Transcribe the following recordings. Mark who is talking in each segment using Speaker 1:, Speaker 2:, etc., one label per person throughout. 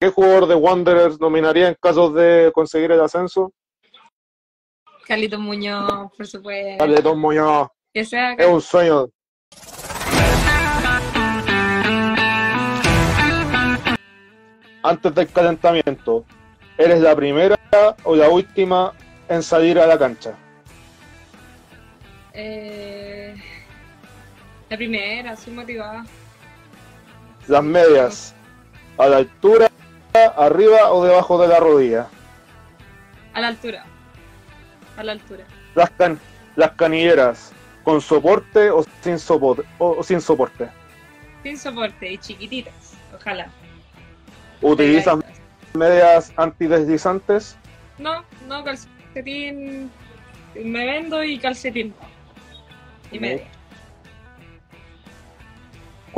Speaker 1: qué jugador de Wanderers nominaría en caso de conseguir el ascenso?
Speaker 2: Carlitos Muñoz, por supuesto.
Speaker 1: Carlitos Muñoz.
Speaker 2: Que sea
Speaker 1: Es un sueño. Antes del calentamiento, ¿eres la primera o la última en salir a la cancha?
Speaker 2: eh, la primera, soy motivada.
Speaker 1: Las medias, a la altura, arriba o debajo de la rodilla.
Speaker 2: A la altura. A la altura.
Speaker 1: Las, can- las canilleras, con soporte o sin soporte. O, sin soporte.
Speaker 2: Sin soporte y chiquititas, ojalá.
Speaker 1: ¿Utilizas medias antideslizantes?
Speaker 2: No, no, calcetín. Me vendo y calcetín. Y media.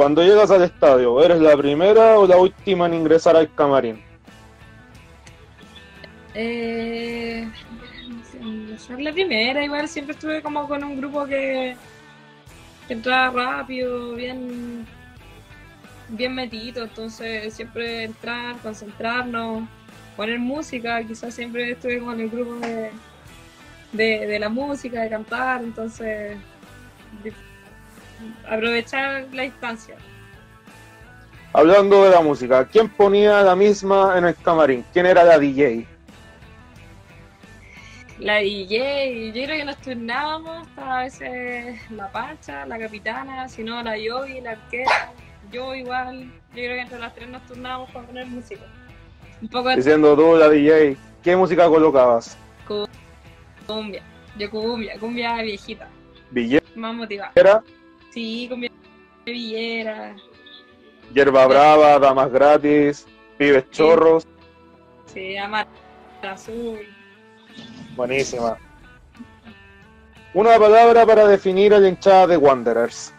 Speaker 1: Cuando llegas al estadio, ¿eres la primera o la última en ingresar al camarín?
Speaker 2: Eh, la primera, igual siempre estuve como con un grupo que, que entraba rápido, bien, bien metido, entonces siempre entrar, concentrarnos, poner música, quizás siempre estuve con el grupo de, de, la música, de cantar, entonces aprovechar la distancia.
Speaker 1: Hablando de la música, ¿quién ponía la misma en el camarín? ¿Quién era la DJ?
Speaker 2: La DJ, yo creo que nos turnábamos, estaba a veces la Pancha, la Capitana, si no la Yogi, la Arquera, yo igual, yo creo que entre las tres nos turnábamos para poner música. Un poco
Speaker 1: Diciendo tú, la DJ, ¿qué música colocabas?
Speaker 2: cumbia, yo cumbia, cumbia viejita,
Speaker 1: ¿Villera?
Speaker 2: más motivada. Sí, cumbia villera,
Speaker 1: Hierba Brava, Damas Gratis, Pibes Chorros.
Speaker 2: sí, amar azul.
Speaker 1: Buenísima. Una palabra para definir a la hinchada de Wanderers.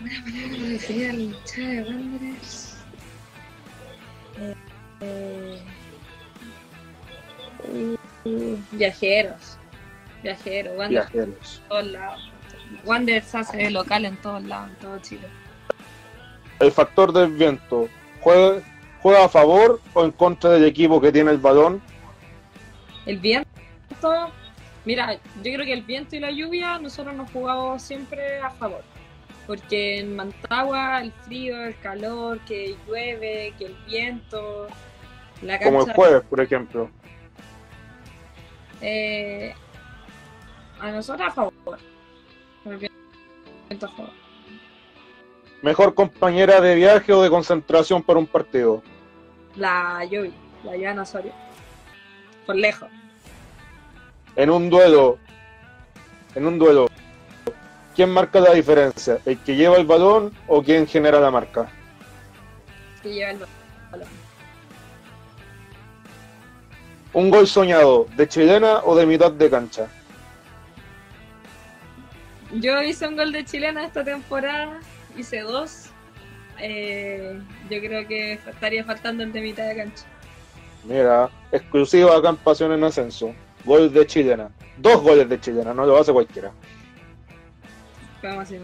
Speaker 2: Una palabra para definir a la hinchada de Wanderers. Eh, eh, viajeros. Viajeros, Wanderers
Speaker 1: Viajeros.
Speaker 2: en todos lados. Wanderers hace local en todos lados, en todo Chile.
Speaker 1: El factor del viento. ¿Juega, ¿Juega a favor o en contra del equipo que tiene el balón?
Speaker 2: El viento, mira, yo creo que el viento y la lluvia nosotros nos jugamos siempre a favor. Porque en Mantagua el frío, el calor, que llueve, que el viento, la cancha.
Speaker 1: Como el jueves, por ejemplo.
Speaker 2: Eh, a nosotros a favor. Con el viento a favor.
Speaker 1: ¿Mejor compañera de viaje o de concentración para un partido?
Speaker 2: La Yovi, la Joana Osorio. Por lejos.
Speaker 1: En un duelo, en un duelo, ¿quién marca la diferencia? ¿El que lleva el balón o quién genera la marca?
Speaker 2: Que lleva el balón.
Speaker 1: ¿Un gol soñado de chilena o de mitad de cancha?
Speaker 2: Yo hice un gol de chilena esta temporada, hice dos. Eh, yo creo que estaría faltando el de mitad de cancha.
Speaker 1: Mira, exclusivo acá en Pasión en Ascenso. Gol de chilena. Dos goles de chilena, no lo hace cualquiera.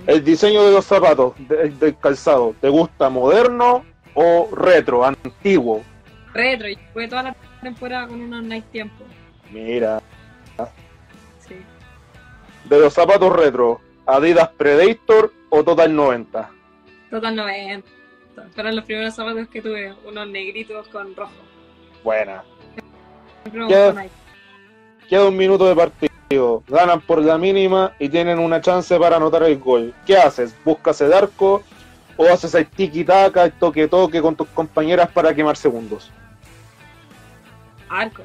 Speaker 1: El diseño de los zapatos, de- del calzado, ¿te gusta moderno o retro, antiguo?
Speaker 2: retro. Y fue toda la temporada con unos nice tiempos.
Speaker 1: Mira. De los zapatos retro, Adidas Predator o Total 90.
Speaker 2: Total 90. Fueron los primeros zapatos que tuve, unos negritos con rojo.
Speaker 1: Buena. Queda un minuto de partido. Ganan por la mínima y tienen una chance para anotar el gol. ¿Qué haces? ¿Buscas el arco o haces el tiki-taka, el toque-toque con tus compañeras para quemar segundos?
Speaker 2: Arco.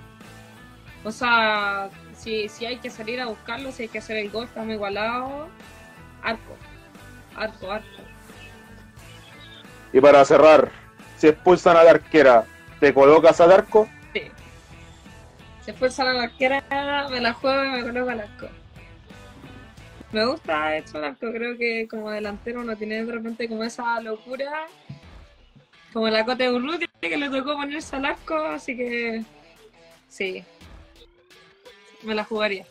Speaker 2: O sea, si, si hay que salir a buscarlo, si hay que hacer el gol, estamos igualados. Arco. Arco, arco.
Speaker 1: Y para cerrar, si expulsan a la arquera, ¿te colocas al arco?
Speaker 2: Sí. Si fuerza la arquera, me la juego y me coloco al arco. Me gusta de hecho el arco, creo que como delantero uno tiene de repente como esa locura, como la Cote Urruti que le tocó ponerse al arco, así que sí, me la jugaría.